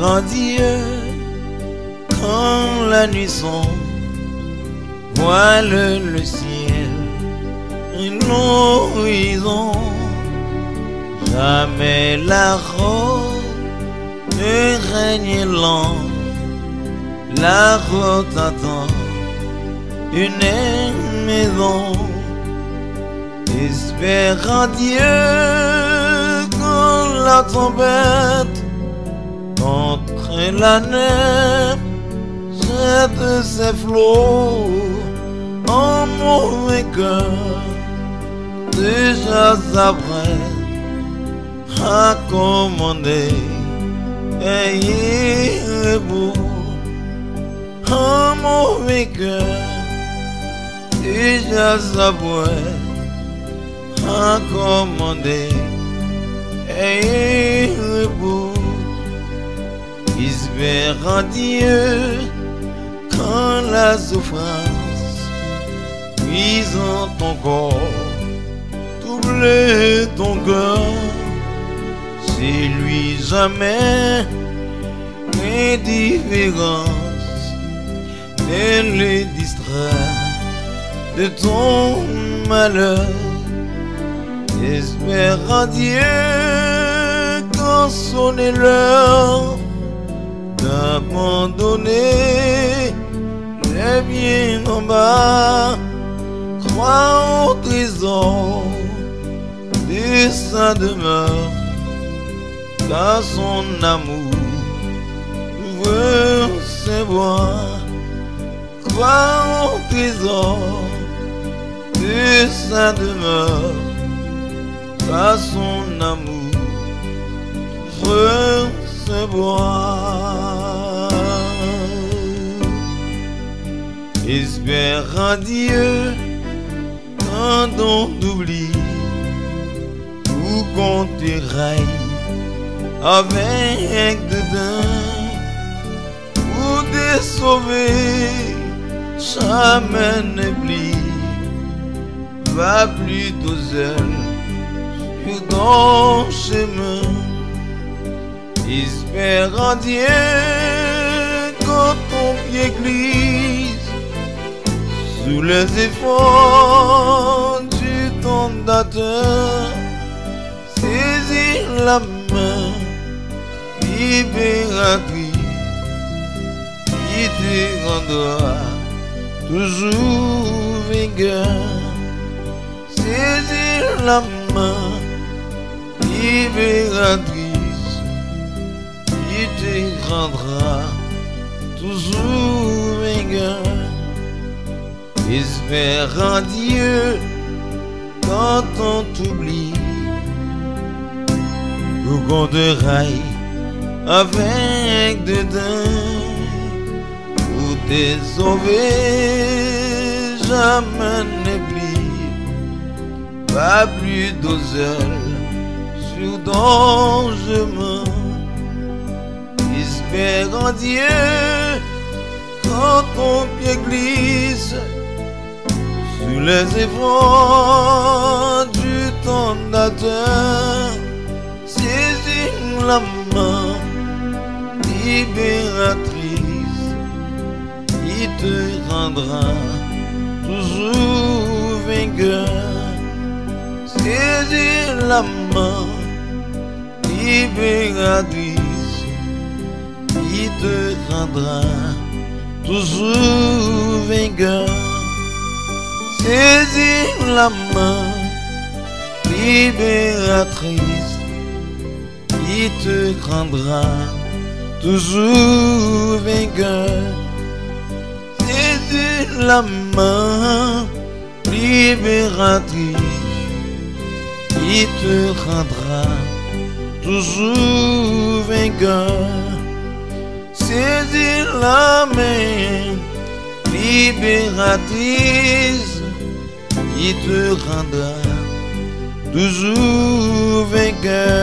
En Dieu quand la nuit sombre voile le ciel, un horizon. Jamais la rose ne règne lent, la route attend une maison. Espère Dieu quand la tempête contre la neige jette ses flots en mauvais cœur. Déjà s'apprête à commander ayez vous en mauvais cœur. Déjà s'apprête à commander ayez vous Espère en Dieu quand la souffrance mise en ton corps, double ton cœur, c'est lui jamais l'indifférence ne le distrait de ton malheur. Espère en Dieu quand sonne l'heure d'abandonner les biens en bas. Crois au trésor de sa demeure, car son amour ouvre ses voies. Crois au trésor de sa demeure, car son amour ouvre ses voies. Espère en Dieu quand on t'oublie ou qu'on te raille avec dedans pour te sauver. Jamais n'oublie, va plutôt seul sur ton chemin. Espère en Dieu quand ton pied glisse sous les efforts du tentateur. Saisis la main libératrice qui te rendra toujours vainqueur. Saisis la main libératrice qui te rendra toujours vainqueur. Espère en Dieu quand on t'oublie ou qu'on te avec dedans pour te sauver. Jamais n'oublie, pas plus d'osel sur chemin. Espère en Dieu quand ton pied glisse sous les efforts du tentateur. Saisis la main libératrice qui te rendra toujours vainqueur. Saisis la main libératrice qui te rendra toujours vainqueur. Saisis la main libératrice qui te rendra toujours vainqueur. Saisis la main libératrice qui te rendra toujours vainqueur. Saisis la main libératrice qui te rendra toujours vainqueur.